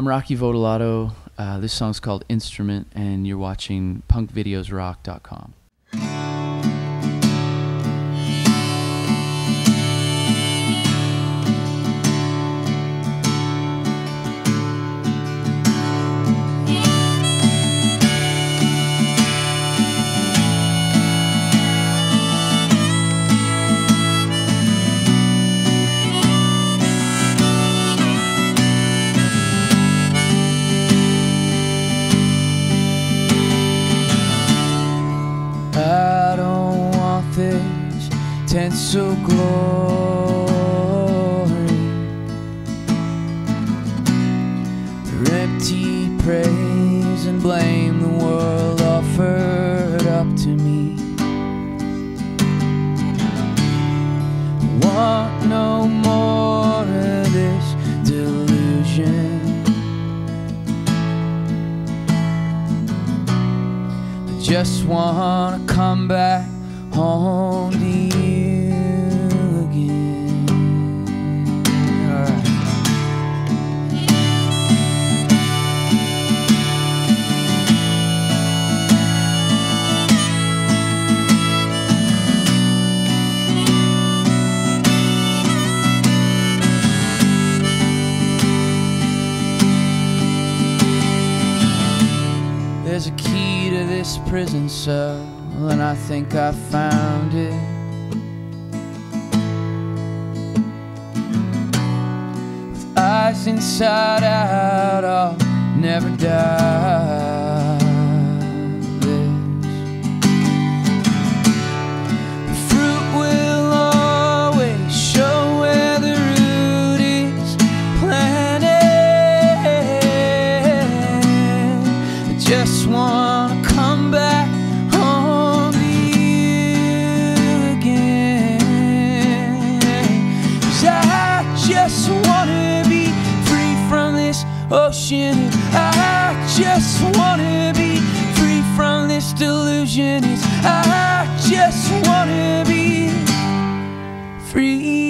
I'm Rocky Votolato. Uh, this song's called Instrument, and you're watching punkvideosrock.com. tinsel glory. Or empty praise and blame the world offered up to me. Want no more of this delusion. I just wanna come back home to you There's a key to this prison cell, and I think I found it. With eyes inside out, I'll never die. ocean. I just wanna be free from this delusion. I just wanna be free.